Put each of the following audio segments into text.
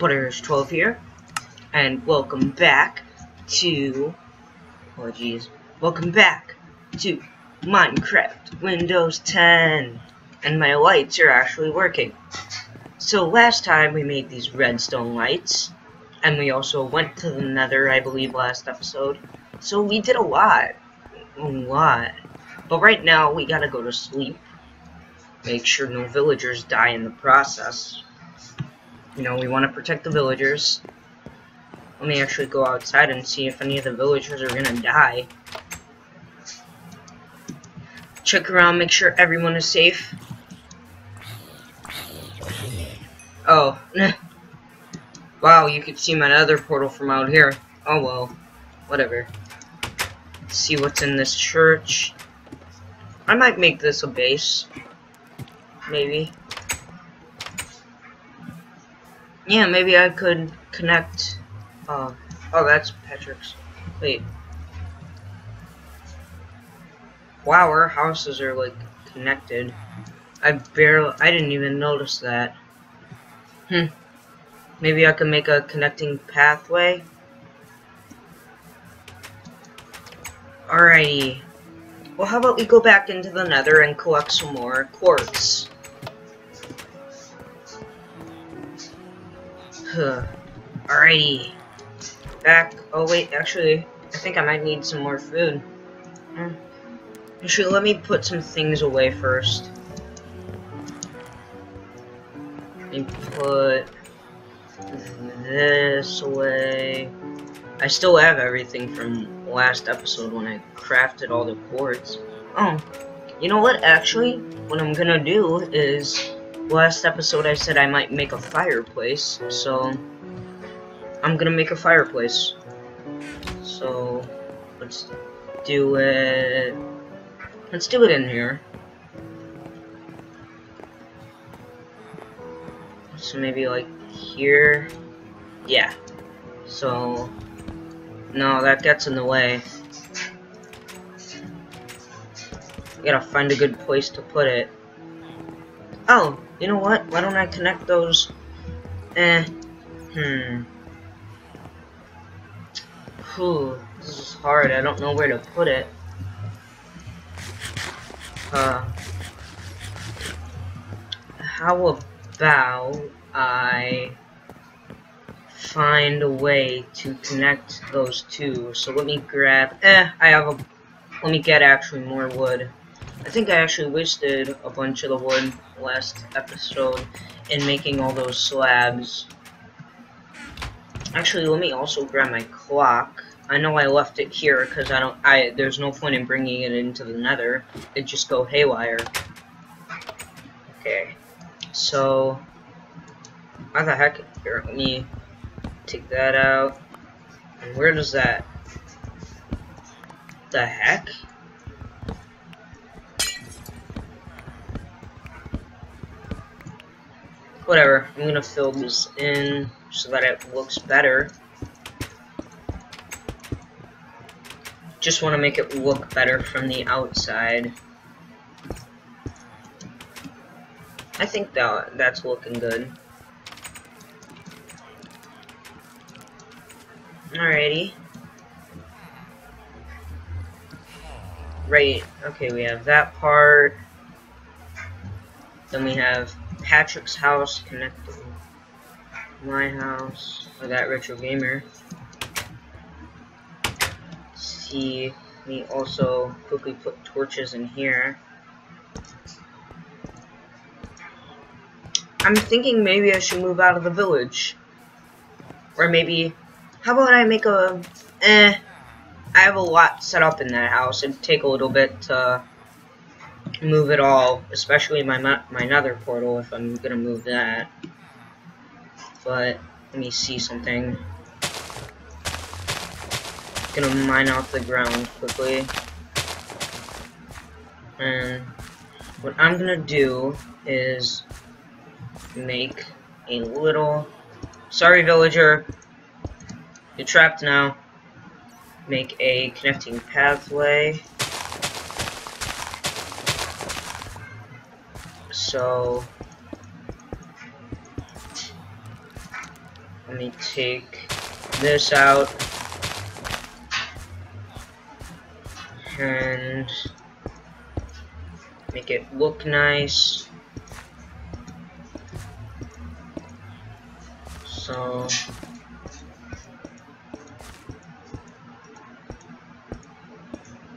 Hello everyone, Butters12 here, and welcome back to, oh jeez, welcome back to Minecraft Windows 10, and my lights are actually working. So last time we made these redstone lights, and we also went to the nether, I believe, last episode, so we did a lot, a lot, but right now we gotta go to sleep, make sure no villagers die in the process. You know, we want to protect the villagers. Let me actually go outside and see if any of the villagers are gonna die. Check around, make sure everyone is safe. Oh, wow, you could see my other portal from out here. Oh well, whatever. Let's see what's in this church. I might make this a base. Maybe. Yeah, maybe I could connect. Uh, oh, that's Patrick's. Wait. Wow, our houses are like connected. I barely. I didn't even notice that. Hmm. Maybe I can make a connecting pathway. Alrighty. Well, how about we go back into the nether and collect some more quartz? Alrighty. Back. Oh, wait, actually, I think I might need some more food. Hmm. Actually, let me put some things away first. Let me put this away. I still have everything from last episode when I crafted all the quartz. Oh, you know what, actually? What I'm gonna do is last episode I said I might make a fireplace, so I'm gonna make a fireplace. So let's do it. Let's do it in here. So maybe like here. Yeah. So no, that gets in the way. Gotta find a good place to put it. Oh, you know what? Why don't I connect those? Eh. Hmm. Whew. This is hard. I don't know where to put it. Uh. How about I find a way to connect those two? So let me grab. Eh, I have a. Let me get actually more wood. I think I actually wasted a bunch of the wood last episode in making all those slabs. Actually, let me also grab my clock. I know I left it here because I don't. I there's no point in bringing it into the Nether. It just go haywire. Okay, so why the heck? Here, let me take that out. And where does that? The heck? Whatever, I'm gonna fill this in so that it looks better. Just want to make it look better from the outside. I think that that's looking good. Alrighty. Right, okay, we have that part. Then we have Patrick's house connected my house, or ThatRetroGamer. See, me also quickly put torches in here. I'm thinking maybe I should move out of the village. Or maybe, how about I make a, eh, I have a lot set up in that house. It'd take a little bit to move it all, especially my my nether portal if I'm gonna move that. But let me see something. Gonna mine off the ground quickly. And what I'm gonna do is make a little sorry villager you're trapped now make a connecting pathway so Let me take this out. And make it look nice. So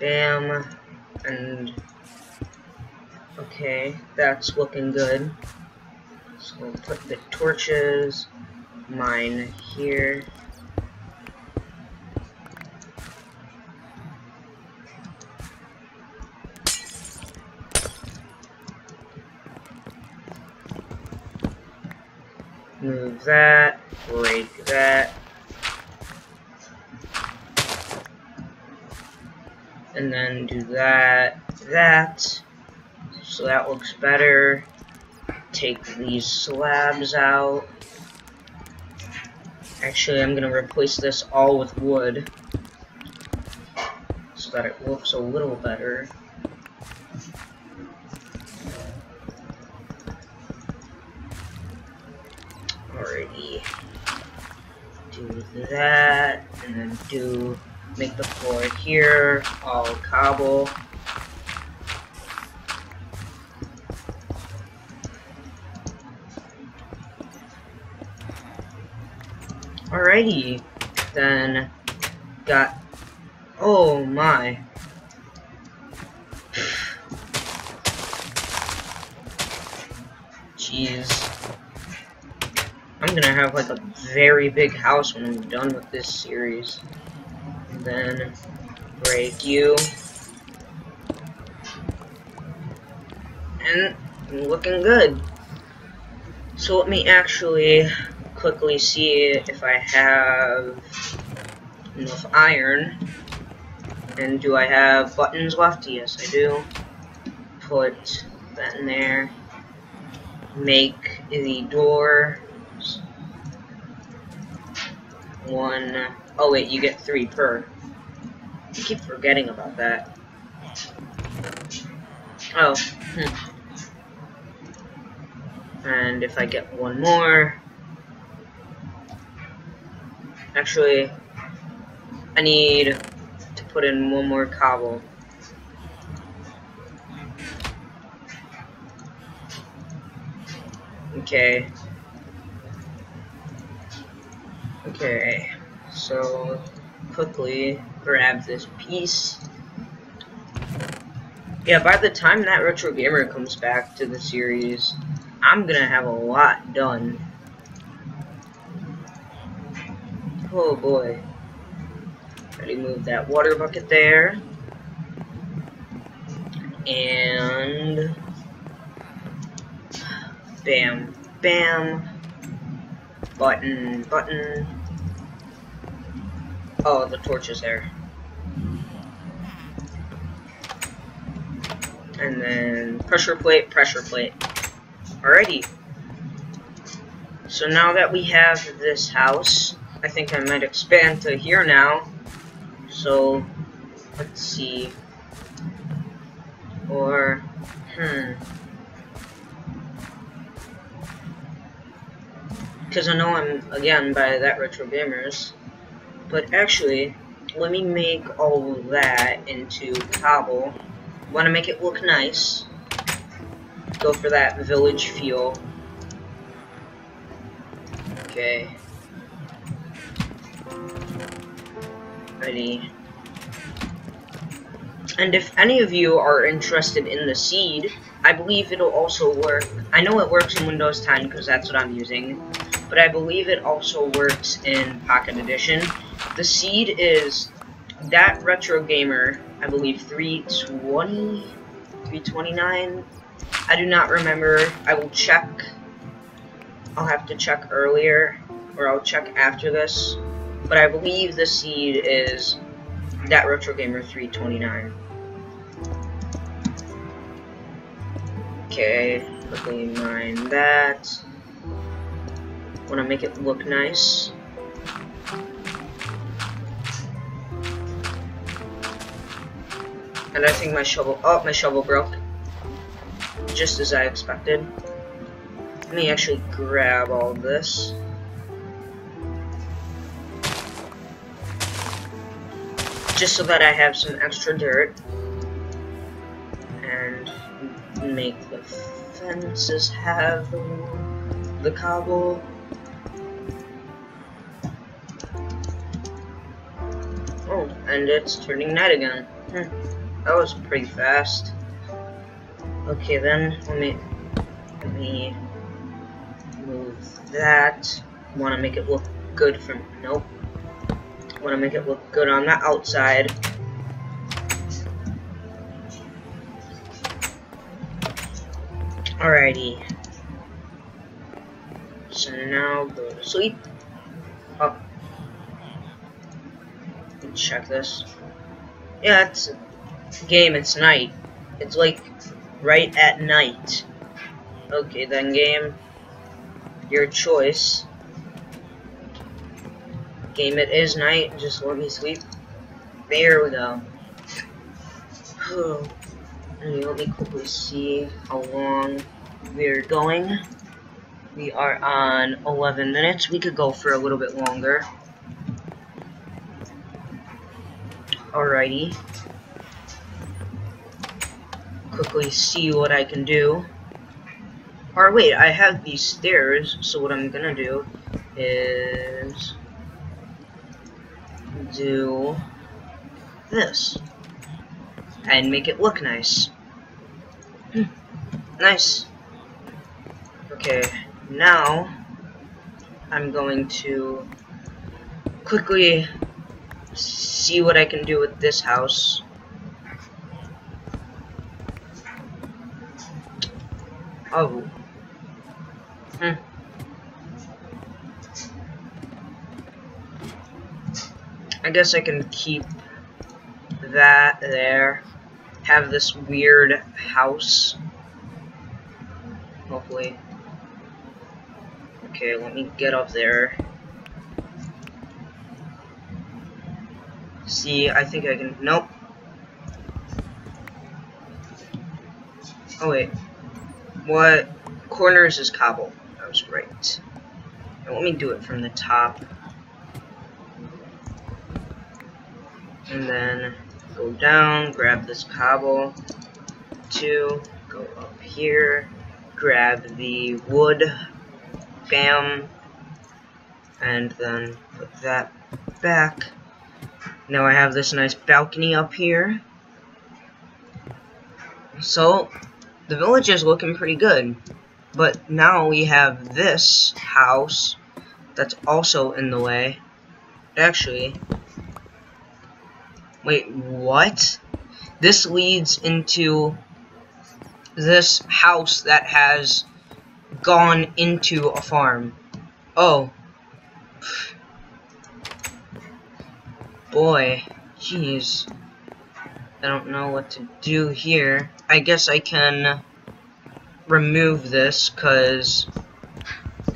bam and okay that's looking good. So we'll put the torches mine here. Move that, break that, and then do that, that, so that looks better. Take these slabs out. Actually, I'm gonna replace this all with wood, so that it looks a little better. Alrighty. Do that, and then do make the floor here all cobble. Alrighty, then got, oh my. Jeez. I'm gonna have like a very big house when I'm done with this series. And then break you. And looking good. So let me actually quickly see if I have enough iron. And do I have buttons left? Yes, I do. Put that in there. Make the door one. Oh wait, you get three per. I keep forgetting about that. Oh. Hmm. And if I get one more... Actually, I need to put in one more cobble. Okay. Okay, so quickly grab this piece. Yeah, by the time ThatRetroGamer comes back to the series, I'm gonna have a lot done. Oh boy. Ready move that water bucket there. And bam, bam, button, button, Oh, the torch is there. And then pressure plate, pressure plate. Alrighty. So now that we have this house, I think I might expand to here now. So, let's see. Or, hmm. Because I know I'm, again, by that Retro Gamers. But actually, let me make all of that into cobble. Want to make it look nice. Go for that village feel. Okay. And if any of you are interested in the seed, I believe it'll also work. I know it works in Windows 10 because that's what I'm using, but I believe it also works in Pocket Edition. The seed is ThatRetroGamer, I believe 320, 329. I do not remember. I will check. I'll have to check earlier, or I'll check after this. But I believe the seed is ThatRetroGamer 329. Okay, quickly mine that. Want to make it look nice. And I think my shovel, oh, my shovel broke. Just as I expected. Let me actually grab all this. Just so that I have some extra dirt. And make the fences have the, the cobble. Oh, and it's turning night again. Hmm. That was pretty fast. Okay, then let me let me move that. Want to make it look good from nope. Want to make it look good on the outside. Alrighty. So now go to sleep. Oh. Check this. Yeah, it's game, it's night. It's like right at night. Okay then game. Your choice. Game it is night, just let me sleep. There we go. let me quickly see how long we're going. We are on 11 minutes. We could go for a little bit longer. Alrighty. Quickly see what I can do. Or wait, I have these stairs, so what I'm gonna do is do this and make it look nice. Hmm. nice. Okay, now I'm going to quickly see what I can do with this house. Oh. Hmm. I guess I can keep that there. Have this weird house. Hopefully. Okay, let me get up there. See, I think I can... Nope. Oh, wait. What? Corners is cobble. I was right. Now, let me do it from the top. And then go down, grab this cobble. Two, go up here, grab the wood. Bam. And then put that back. Now I have this nice balcony up here. So, the village is looking pretty good. But now we have this house that's also in the way. Actually, wait, what? This leads into this house that has gone into a farm. Oh. Boy, jeez. I don't know what to do here. I guess I can remove this because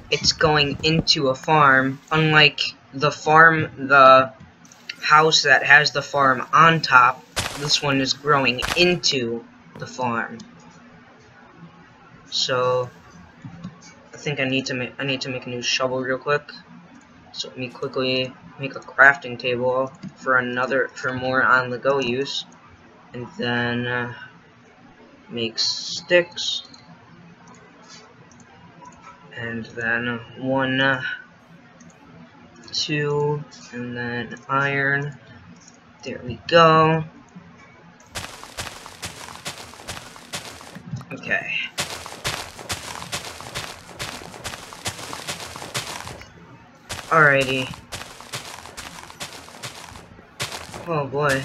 it's going into a farm. Unlike the farm, the house that has the farm on top, this one is growing into the farm. So, I think I need to make I need to make a new shovel real quick. So let me quickly make a crafting table for another, for more on-the-go use. And then uh, make sticks. And then one, uh, two, and then iron. There we go. Okay. Alrighty. Oh boy.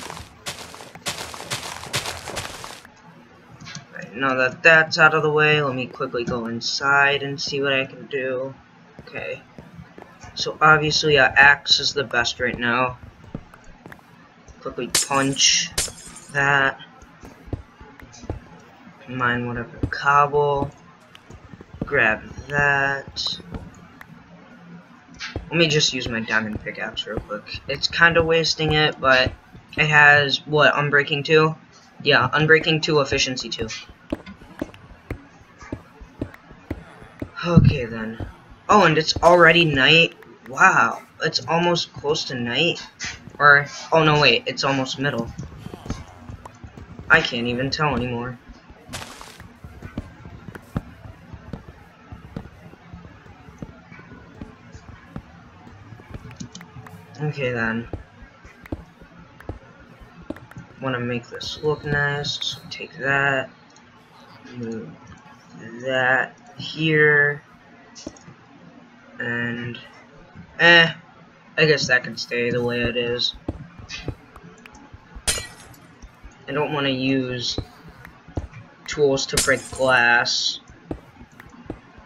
Now that that's out of the way, let me quickly go inside and see what I can do. Okay. So obviously a axe is the best right now. Quickly punch that. Mine whatever cobble. Grab that. Let me just use my diamond pickaxe real quick. It's kind of wasting it, but it has, what, Unbreaking 2? Yeah, Unbreaking 2, Efficiency 2. Okay, then. Oh, and it's already night? Wow, it's almost close to night. Or, oh no wait, it's almost middle. I can't even tell anymore. Okay then. Want to make this look nice, so take that, move that here, and eh, I guess that can stay the way it is. I don't want to use tools to break glass,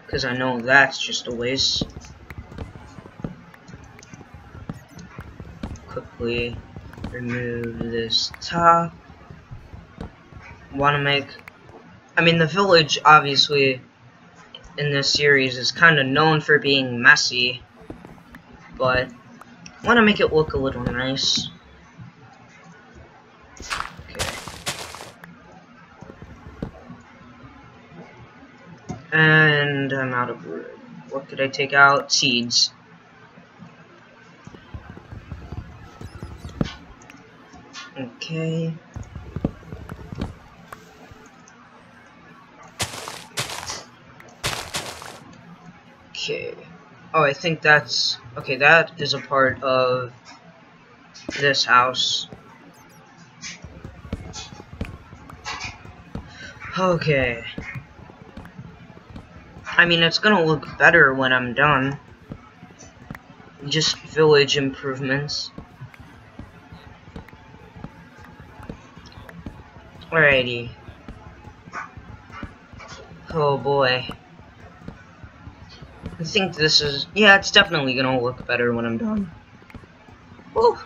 because I know that's just a waste. Quickly remove this top. Want to make... I mean, the village, obviously, in this series is kind of known for being messy, but want to make it look a little nice. Okay. And I'm out of wood. What could I take out? Seeds. Okay. Oh, I think that's... Okay, that is a part of this house. Okay. I mean, it's gonna look better when I'm done. Just village improvements. Alrighty. Oh boy. I think this is... Yeah, it's definitely gonna look better when I'm done. Woo!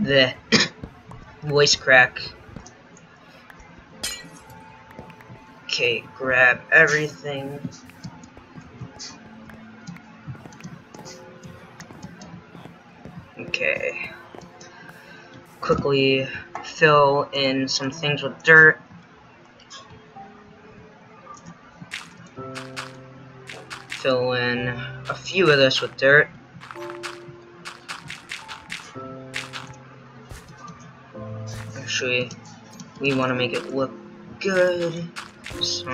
The voice crack. Okay, grab everything. Okay. Quickly fill in some things with dirt. Fill in a few of this with dirt. Actually, we want to make it look good, so...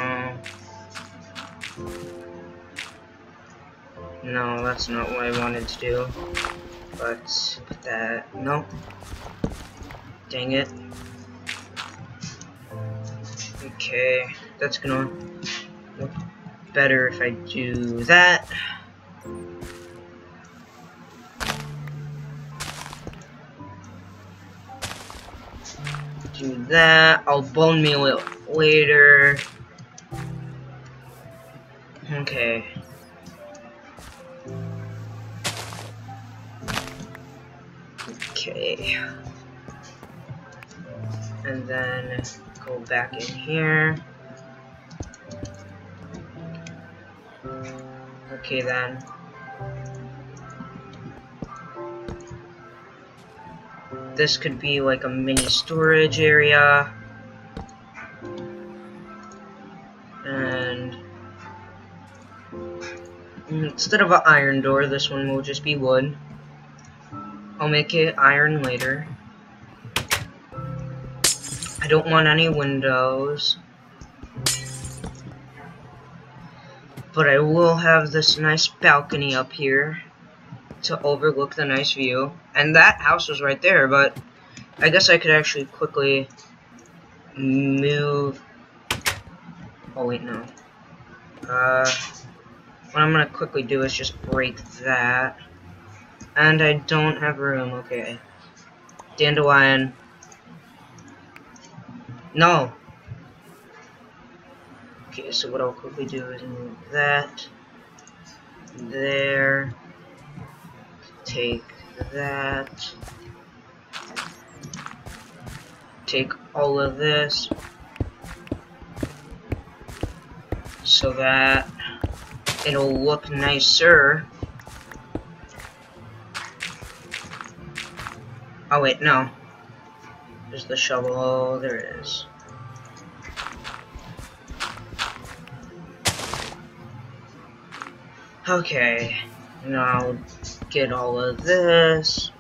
No, that's not what I wanted to do. But, put that, nope. Dang it. Okay, that's gonna better if I do that. Do that. I'll bone meal it later. Okay. Okay and then go back in here. Okay then. This could be like a mini storage area. And mm, instead of an iron door, this one will just be wood. I'll make it iron later I don't want any windows. But I will have this nice balcony up here to overlook the nice view. And that house was right there, but I guess I could actually quickly move... Oh, wait, no. Uh, what I'm gonna quickly do is just break that. And I don't have room, okay. Dandelion no. Okay, so what I'll quickly do is move that there. Take that. Take all of this. So that it'll look nicer. Oh wait, no. There's the shovel. There it is. Okay. Now get all of this.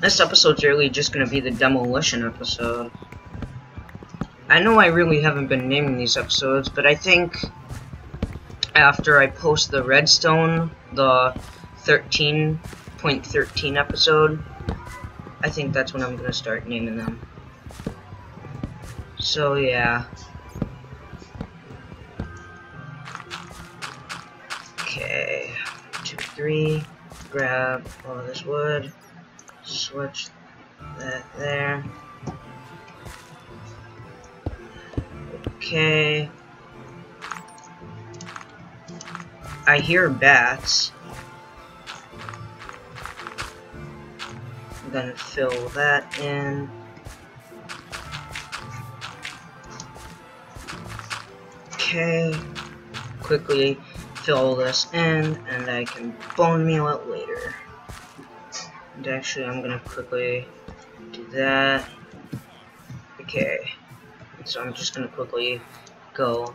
This episode's really just gonna be the demolition episode. I know I really haven't been naming these episodes, but I think after I post the redstone, the 13.13 episode, I think that's when I'm gonna start naming them. So yeah. Three, grab all this wood, switch that there. Okay. I hear bats. I'm gonna fill that in. Okay. Quickly fill this in, and I can bone meal it later. And actually, I'm gonna quickly do that. Okay. So I'm just gonna quickly go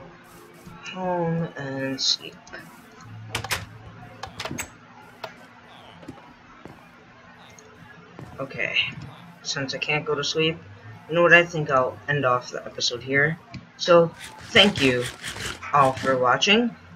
home and sleep. Okay, since I can't go to sleep, you know what, I think I'll end off the episode here. So, thank you all for watching,